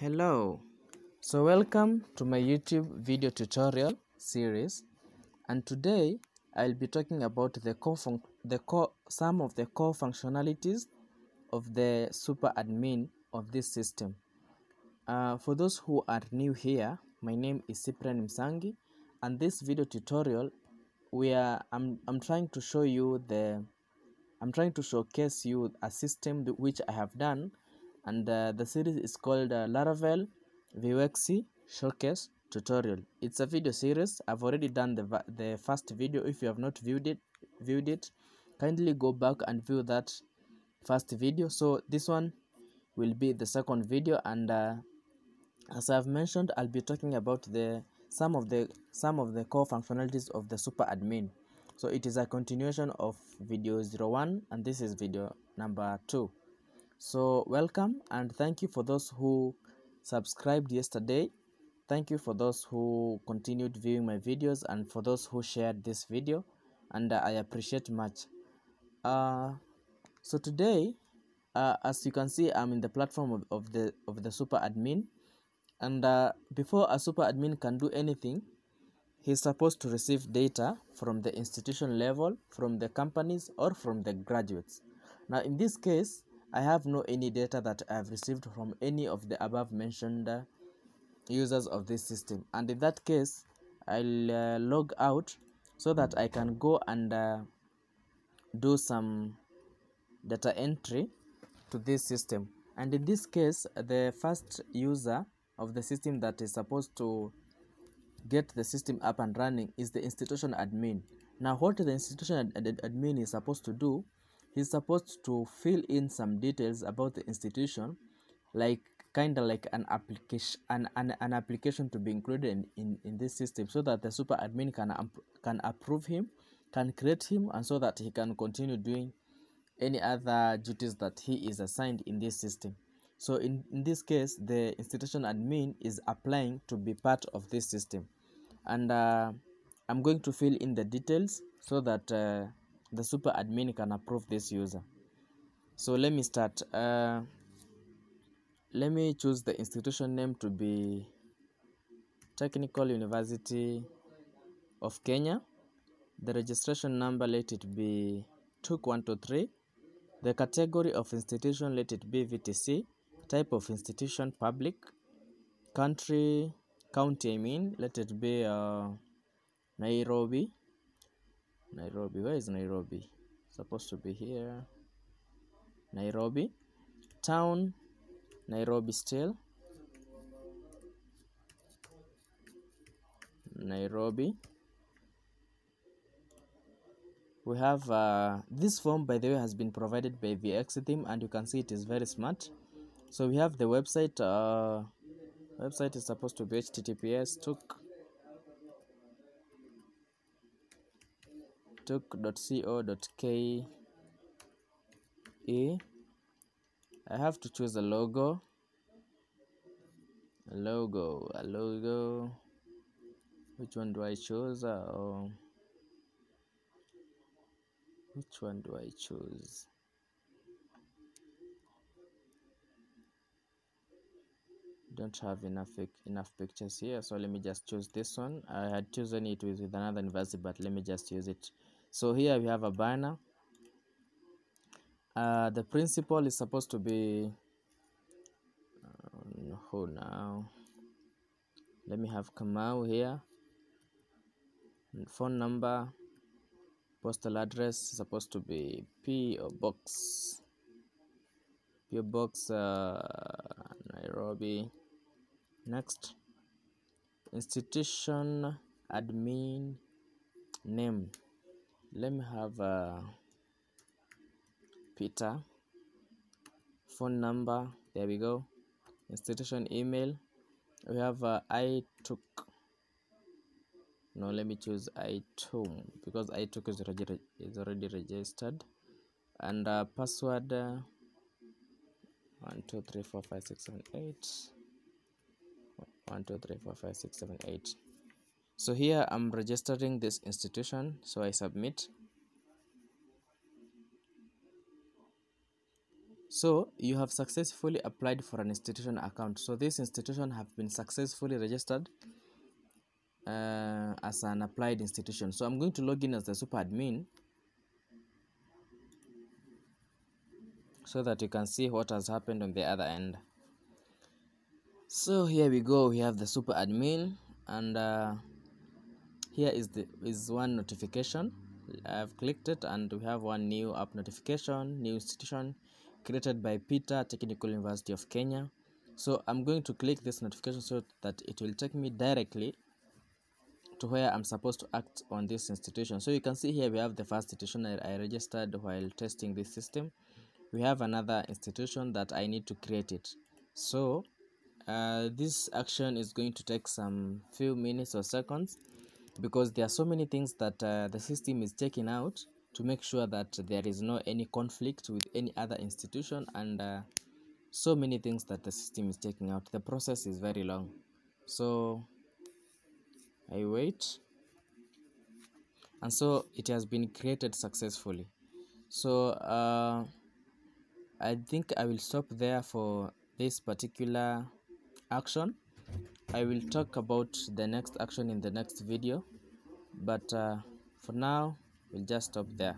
Hello, so welcome to my YouTube video tutorial series. And today I'll be talking about the core the core some of the core functionalities of the super admin of this system. Uh, for those who are new here, my name is Cyprian Msangi. And this video tutorial we are I'm, I'm trying to show you the I'm trying to showcase you a system which I have done and uh, the series is called uh, Laravel Vuexy Showcase Tutorial. It's a video series. I've already done the the first video. If you have not viewed it, viewed it, kindly go back and view that first video. So this one will be the second video, and uh, as I've mentioned, I'll be talking about the some of the some of the core functionalities of the super admin. So it is a continuation of video 01 and this is video number 2 so welcome and thank you for those who subscribed yesterday. Thank you for those who continued viewing my videos and for those who shared this video. And uh, i appreciate much. Uh, so today uh, as you can see i'm in the platform of, of the of the super admin. And uh, before a super admin can do anything he's supposed to receive data from the institution level from the companies or from the graduates. Now in this case I have no any data that I have received from any of the above mentioned users of this system. And in that case I'll uh, log out so that I can go and uh, do some data entry to this system. And in this case the first user of the system that is supposed to get the system up and running is the institution admin. Now what the institution ad ad admin is supposed to do he's supposed to fill in some details about the institution like kind of like an application an, an, an application to be included in, in, in this system so that the super admin can can approve him can create him and so that he can continue doing any other duties that he is assigned in this system. So in, in this case the institution admin is applying to be part of this system. And uh, i'm going to fill in the details so that uh, the super admin can approve this user. So let me start. Uh, let me choose the institution name to be technical university of kenya. The registration number let it be 2123 the category of institution let it be vtc type of institution public. Country county i mean let it be uh, nairobi Nairobi. Where is Nairobi? Supposed to be here. Nairobi. Town, Nairobi still. Nairobi. We have uh, this form, by the way, has been provided by Vuexy theme, and you can see it is very smart. So we have the website. Uh, website is supposed to be https took tuk.co.ke I have to choose a logo. A logo a logo. Which one do I choose? Uh, which one do I choose? Don't have enough enough pictures here so let me just choose this one. I had chosen it with, with another university but let me just use it so here we have a banner. Uh, the principal is supposed to be uh, who now? Let me have Kamau here. Phone number postal address is supposed to be PO box. PO box uh, Nairobi. Next. Institution admin name let me have uh, Peter. Phone number there we go. Institution email. We have uh, I took. No let me choose I took because I took is already is already registered. And uh, password uh, one two three four five six seven eight. One two three four five six seven eight so here i'm registering this institution. So i submit. So you have successfully applied for an institution account. So this institution have been successfully registered uh, as an applied institution. So i'm going to log in as the super admin so that you can see what has happened on the other end. So here we go. We have the super admin and uh, here is the is one notification. I've clicked it and we have one new app notification new institution created by peter technical university of kenya. So i'm going to click this notification so that it will take me directly to where i'm supposed to act on this institution. So you can see here we have the first institution i, registered while testing this system. We have another institution that i need to create it. So uh, this action is going to take some few minutes or seconds because there are so many things that uh, the system is checking out to make sure that there is no any conflict with any other institution and uh, so many things that the system is checking out. The process is very long. So i wait. And so it has been created successfully. So uh, i think i will stop there for this particular action i will talk about the next action in the next video. But uh, for now we'll just stop there